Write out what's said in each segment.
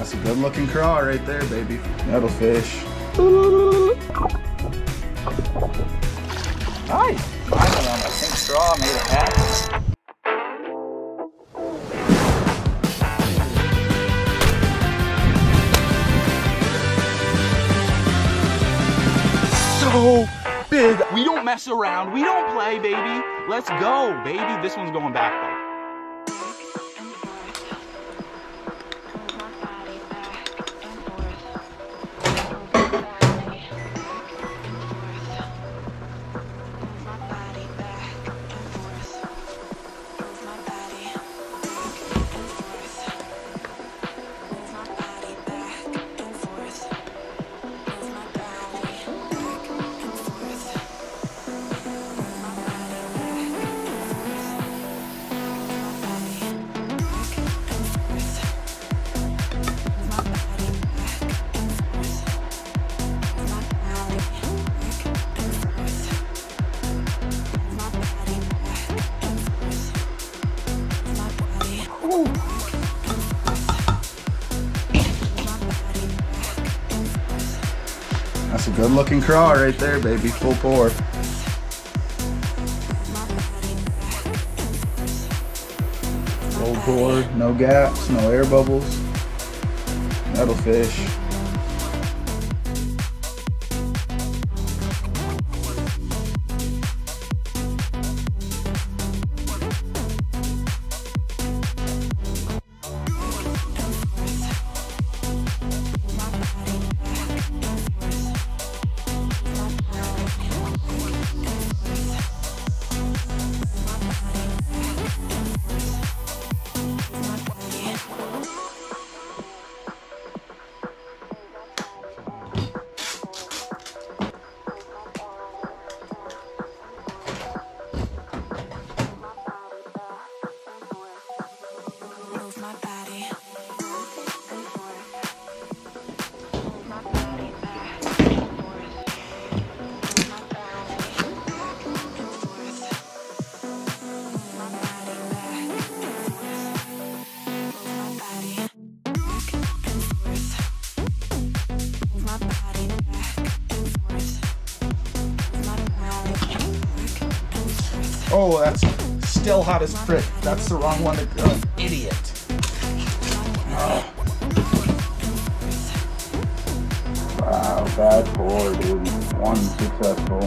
That's a good looking craw right there, baby. Metal fish. Nice. Straw, made so big. We don't mess around. We don't play, baby. Let's go, baby. This one's going back, a good looking craw right there, baby. Full pour. Full pour, no gaps, no air bubbles. Metal fish. Oh, that's still hot as frick. That's the wrong one to go. Idiot. Wow, bad pour, dude. One successful.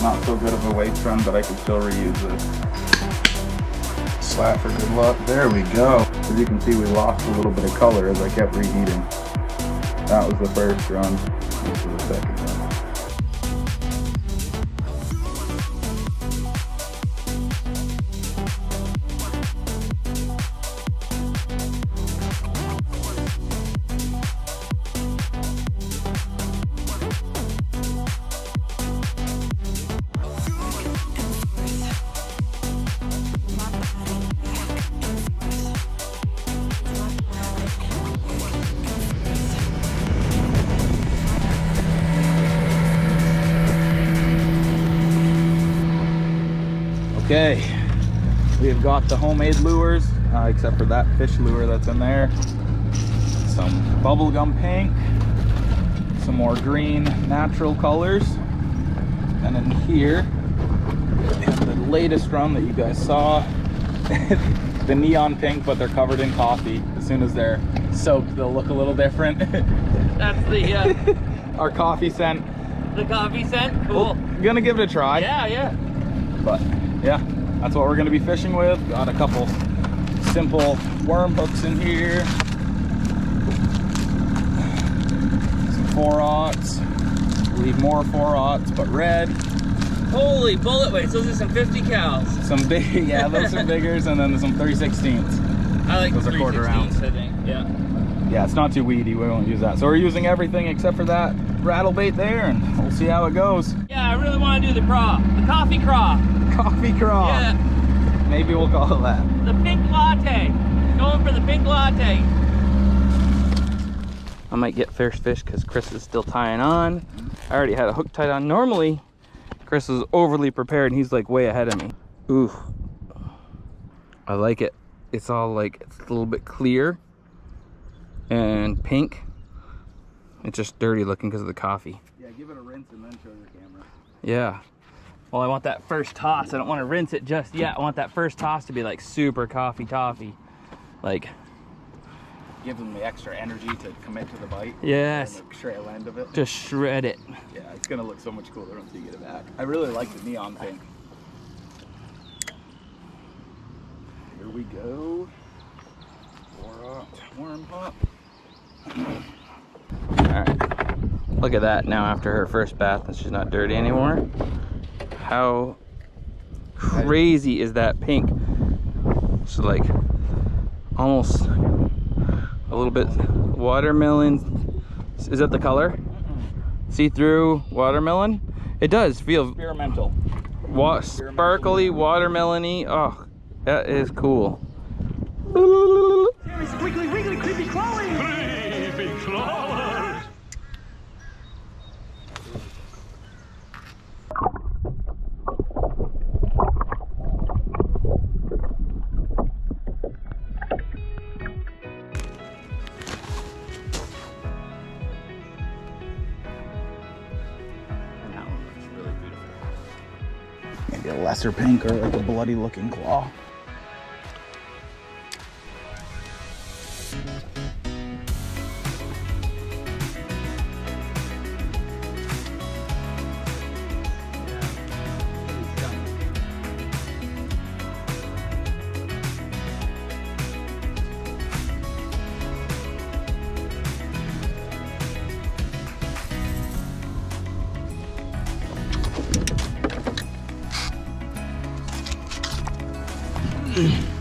Not so good of a weight run, but I can still reuse it. Slap for good luck. There we go. As you can see, we lost a little bit of color as I kept reheating. That was the first run. This is the second have got the homemade lures, uh, except for that fish lure that's in there. Some bubblegum pink, some more green natural colors. And in here, the latest run that you guys saw. the neon pink, but they're covered in coffee. As soon as they're soaked, they'll look a little different. That's the uh, Our coffee scent. the coffee scent. Cool. Well, gonna give it a try. Yeah, yeah. But yeah, that's what we're gonna be fishing with. Got a couple simple worm hooks in here. Some four aughts. Leave more four aughts, but red. Holy bullet weights. Those are some 50 cows. Some big, yeah, those are biggers, and then some 3016s. I like Those are quarter 316s, ounce. I think. Yeah. Yeah, it's not too weedy. We won't use that. So we're using everything except for that rattle bait there, and we'll see how it goes. Yeah, I really want to do the craw. The coffee craw. Coffee craw. Yeah. Maybe we'll call it that. The pink latte. Going for the pink latte. I might get first fish because Chris is still tying on. I already had a hook tied on. Normally, Chris is overly prepared and he's like way ahead of me. Ooh. I like it. It's all like, it's a little bit clear and pink. It's just dirty looking because of the coffee. Yeah, give it a rinse and then show your camera. Yeah. Well, I want that first toss. I don't want to rinse it just yet. I want that first toss to be like super coffee toffee. Like, Give them the extra energy to commit to the bite. yes. The trail end of it. Just shred it. Yeah, it's gonna look so much cooler once you get it back. I really like the neon pink. Here we go. Pour up, warm up. All right. Look at that now after her first bath and she's not dirty anymore. How crazy is that pink? It's like almost a little bit watermelon. Is that the color? See-through watermelon? It does feel Experimental. wa- sparkly watermelony. Oh, that is cool. And lesser pink or like a bloody looking claw. I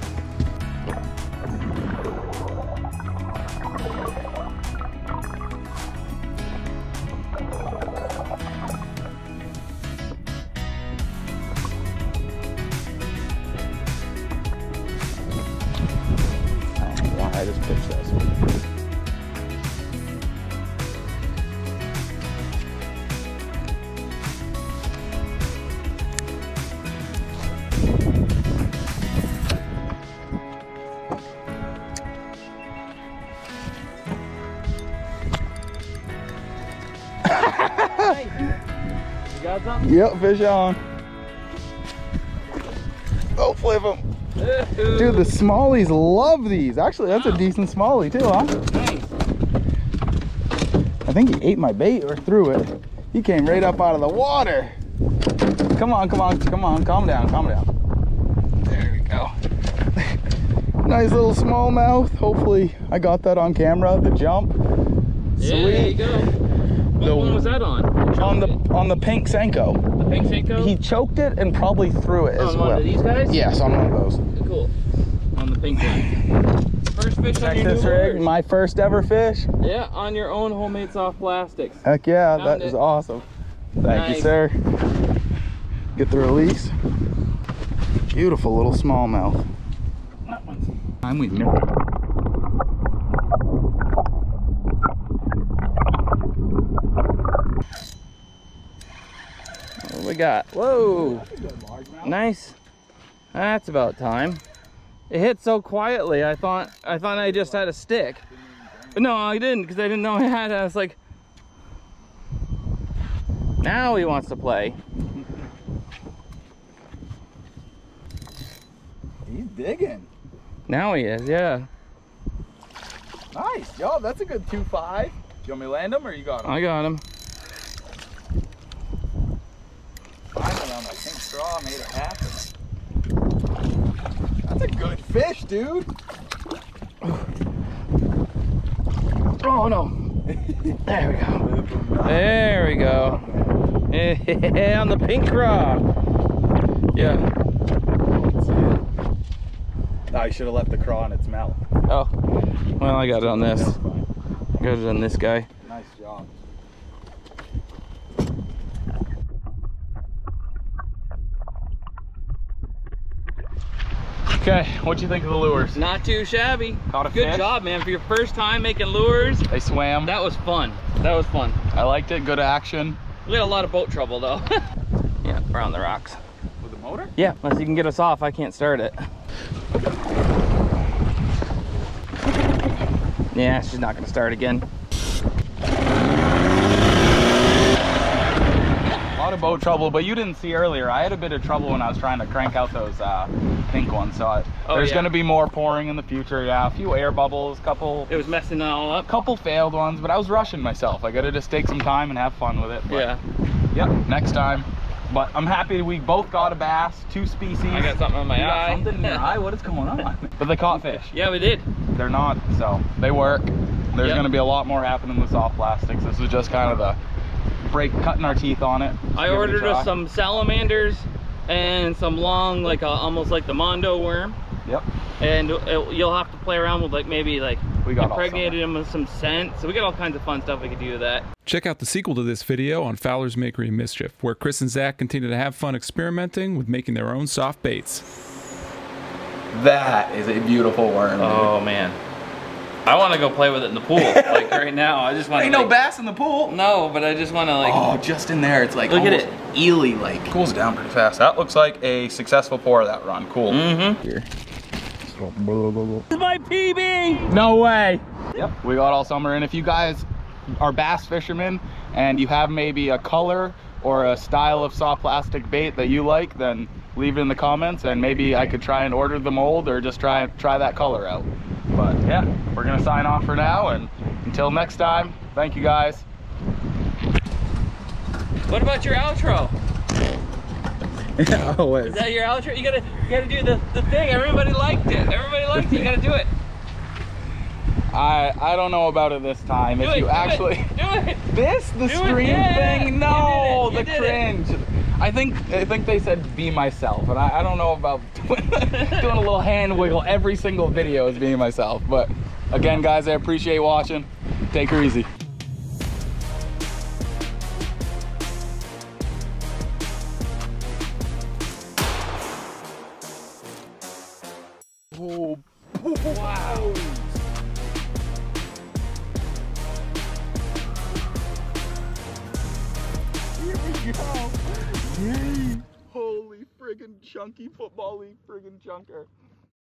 Yep, fish on. Oh, flip them. Dude, the smallies love these. Actually, that's a decent smallie too, huh? Nice. I think he ate my bait or threw it. He came right up out of the water. Come on, come on, come on, calm down, calm down. There we go. nice little smallmouth. Hopefully, I got that on camera. The jump. Yeah, there you Sweet. go. What The- one was that on? On the on the pink Senko. The pink Senko? He choked it and probably threw it as on one well. of these guys? Yes, on one of those. Cool. On the pink one. First fish on Check your this new rig, my first ever fish. Yeah, on your own homemade soft plastics. Heck yeah, Found that it. is awesome. Thank you, sir. Get the release. Beautiful little smallmouth. Time we know. What we got? Whoa. Nice. That's about time. It hit so quietly. I thought I thought I just had a stick. But no, I didn't because I didn't know I had it. I was like, now he wants to play. He's digging. Now he is, yeah. Nice job. That's a good 2-5. You want me to land him or you got him? I got him. Finally on my pink straw made it happen. That's a good fish, dude. Oh, oh no. There we go. There we go. Yeah, on the pink craw. Yeah. No, you should have left the craw in its mouth. Oh. Well, I got it on this. I got it on this guy. Nice job. Okay, what'd you think of the lures? Not too shabby. Caught a Good fish? job, man. For your first time making lures, They swam. that was fun. That was fun. I liked it. Good action. We had a lot of boat trouble though. Yeah, we're on the rocks. With the motor? Yeah, unless you can get us off, I can't start it. Yeah, she's not gonna start again. A lot of boat trouble, but you didn't see earlier. I had a bit of trouble when I was trying to crank out those uh, pink ones. So I, Oh, there's yeah. going to be more pouring in the future. Yeah, a few air bubbles, couple It was messing it all up. couple failed ones, but I was rushing myself. I got to just take some time and have fun with it. But, Yeah, Yep. Next time. But I'm happy we both got a bass, two species. I got something on my eye. something in your eye. What is going on? But they caught fish. Yeah, we did. They're not, so they work. There's Yep. going to be a lot more happening with soft plastics. This is just kind of the break, cutting our teeth on it. I give it ordered us some salamanders and some long, like a, almost like the Mondo worm. Yep. And it, you'll have to play around with like maybe like We got all impregnated them with some scent. So we got all kinds of fun stuff we could do with that. Check out the sequel to this video on Fowler's Makery Mischief, where Chris and Zach continue to have fun experimenting with making their own soft baits. That is a beautiful worm. Oh man, I want to go play with it in the pool. like right now, I just want. To. Ain't no bass in the pool. No, but I just want to like. Oh, just in there. It's like Look at it, Ely like. Cools down pretty fast. That looks like a successful pour of that run. Cool. Mm-hmm. Here. This is my PB. No way. Yep. We got all summer, and if you guys are bass fishermen and you have maybe a color or a style of soft plastic bait that you like, then leave it in the comments, and maybe I could try and order the mold or just try try that color out. But yeah, we're gonna sign off for now, and until next time, thank you guys. What about your outro? Oh, yeah, Always. Is that your outro? You gotta, you gotta do the, the thing. Everybody liked it. Everybody liked it. You gotta do it. I I don't know about it this time. Do if it. you do actually it, do it. this the Do it, yeah. thing, You no, did it, the you did it. cringe. I think I think they said be myself, and I, I don't know about doing, doing a little hand wiggle every single video as being myself. But again, guys, I appreciate watching. Take her easy. Oh, wow. Chunky football league friggin' chunker.